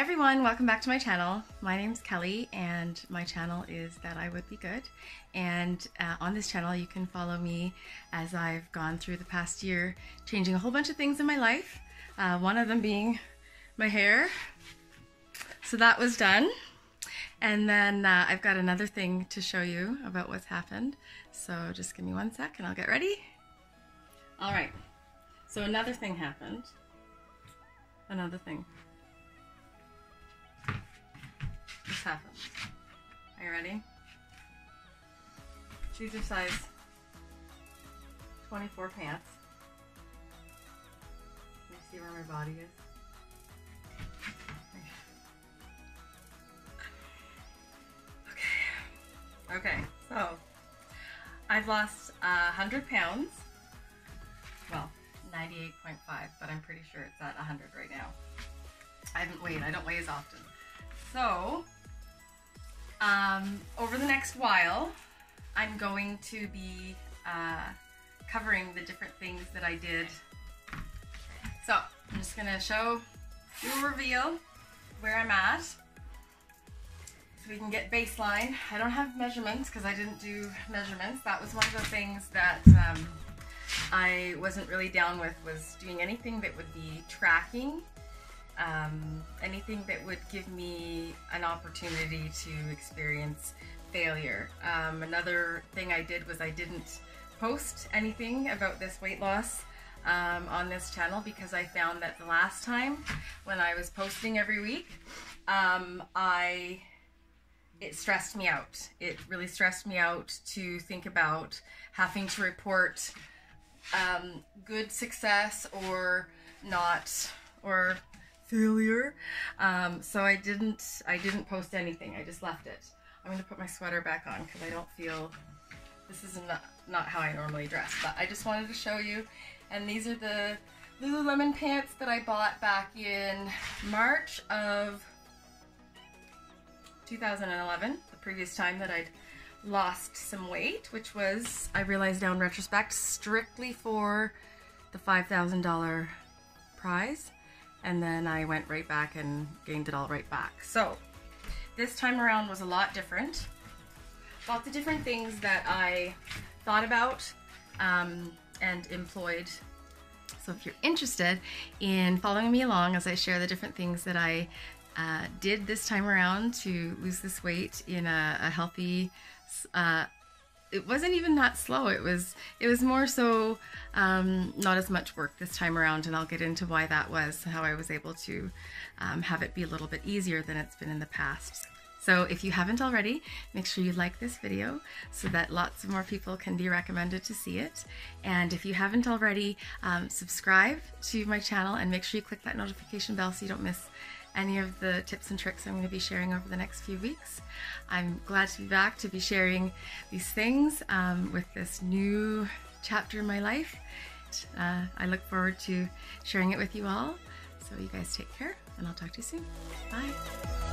Everyone, welcome back to my channel. My name's Kelly and my channel is That I Would Be Good. And uh, on this channel you can follow me as I've gone through the past year changing a whole bunch of things in my life. Uh, one of them being my hair. So that was done. And then uh, I've got another thing to show you about what's happened. So just give me one sec and I'll get ready. All right, so another thing happened. Another thing. Happens. Are you ready? These are size 24 pants. Let me see where my body is. Okay. Okay, so I've lost uh, 100 pounds. Well, 98.5, but I'm pretty sure it's at 100 right now. I haven't weighed, I don't weigh as often. So, um, over the next while, I'm going to be uh, covering the different things that I did. So, I'm just gonna show, do a reveal where I'm at so we can get baseline. I don't have measurements because I didn't do measurements. That was one of the things that um, I wasn't really down with was doing anything that would be tracking um, anything that would give me an opportunity to experience failure. Um, another thing I did was I didn't post anything about this weight loss um, on this channel because I found that the last time when I was posting every week, um, I it stressed me out. It really stressed me out to think about having to report um, good success or not or failure. Um, so I didn't I didn't post anything. I just left it. I'm gonna put my sweater back on because I don't feel this is not not how I normally dress. But I just wanted to show you. And these are the Lululemon pants that I bought back in March of 2011, the previous time that I'd lost some weight, which was, I realized now in retrospect, strictly for the $5,000 prize and then I went right back and gained it all right back. So this time around was a lot different. Lots of different things that I thought about um, and employed. So if you're interested in following me along as I share the different things that I uh, did this time around to lose this weight in a, a healthy uh, it wasn't even that slow. It was it was more so um, not as much work this time around, and I'll get into why that was, how I was able to um, have it be a little bit easier than it's been in the past. So if you haven't already, make sure you like this video so that lots of more people can be recommended to see it. And if you haven't already, um, subscribe to my channel and make sure you click that notification bell so you don't miss any of the tips and tricks I'm going to be sharing over the next few weeks. I'm glad to be back to be sharing these things um, with this new chapter in my life. Uh, I look forward to sharing it with you all. So you guys take care and I'll talk to you soon. Bye.